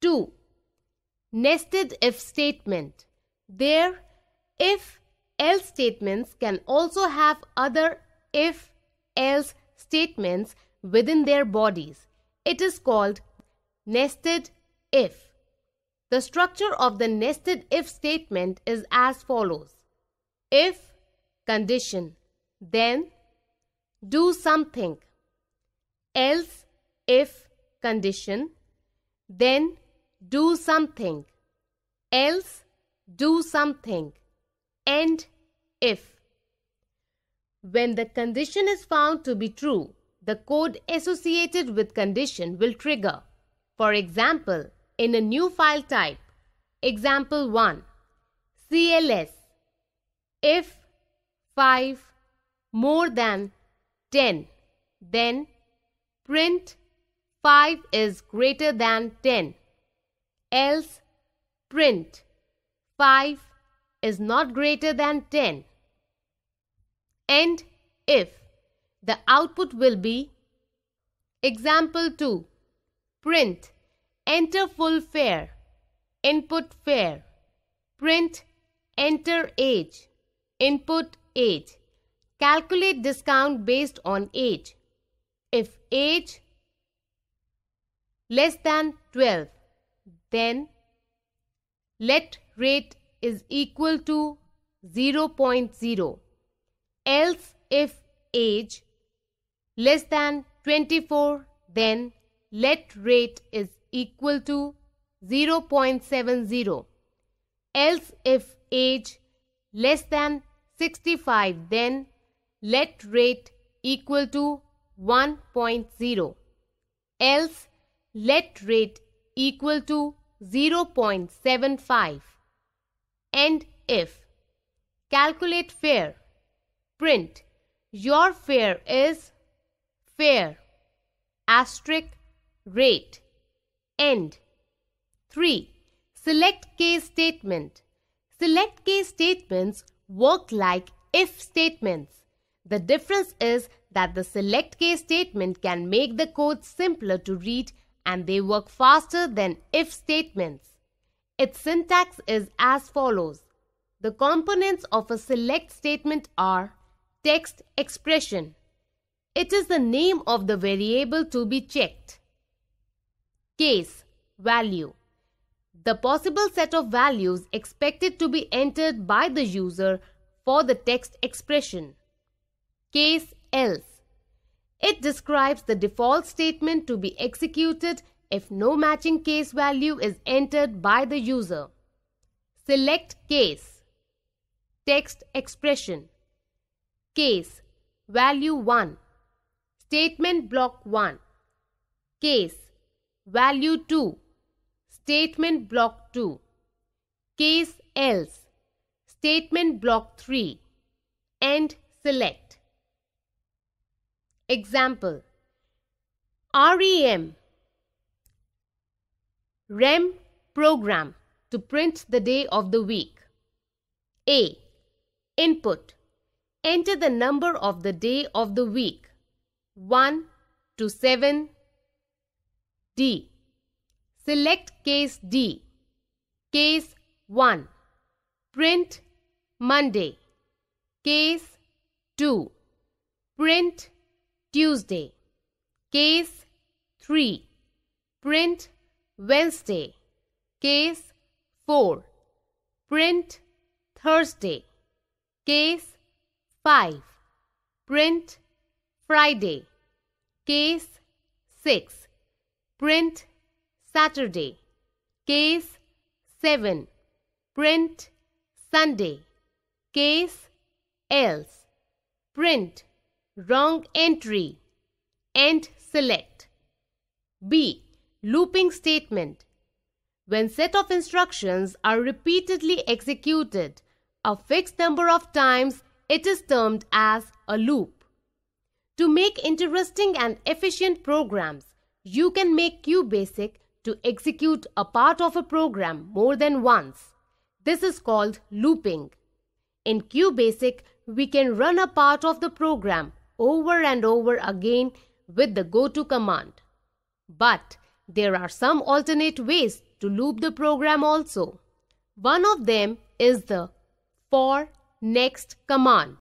2. Nested if statement. There, if else statements can also have other if else statements within their bodies. It is called nested if. The structure of the nested if statement is as follows. If condition, then do something. Else if condition, then do something. Else do something. End if. When the condition is found to be true, the code associated with condition will trigger. For example, in a new file type, example 1, CLS, if 5 more than 10, then print 5 is greater than 10, else print 5 is not greater than 10. End if the output will be example 2 print enter full fare input fare print enter age input age calculate discount based on age if age less than 12 then let rate is equal to 0.0 else if age less than 24 then let rate is equal to 0.70 else if age less than 65 then let rate equal to 1.0 else let rate equal to 0.75 end if calculate fare print. Your fare is fare asterisk rate. End. 3 select case statement. Select case statements work like if statements. The difference is that the select case statement can make the code simpler to read and they work faster than if statements its syntax is as follows. The components of a select statement are test expression. It is the name of the variable to be checked. Case value. The possible set of values expected to be entered by the user for the test expression. Case else. It describes the default statement to be executed if no matching case value is entered by the user. Select case. Test expression. Case value 1. Statement block 1. Case value 2. Statement block 2. Case else. Statement block 3. End select. Example REM REM program to print the day of the week. A. Input. Enter the number of the day of the week 1 to 7. D. Select case D. Case 1. Print Monday. Case 2. Print Tuesday. Case 3. Print Wednesday. Case 4. Print Thursday. Case 5. Print Friday. Case 6. Print Saturday. Case 7. Print Sunday. Case else. Print wrong entry end select. B. Looping statement. When set of instructions are repeatedly executed a fixed number of times, it is termed as a loop. To make interesting and efficient programs, you can make QBasic to execute a part of a program more than once. This is called looping. In QBasic, we can run a part of the program over and over again with the goto command. But there are some alternate ways to loop the program also. One of them is the for next command.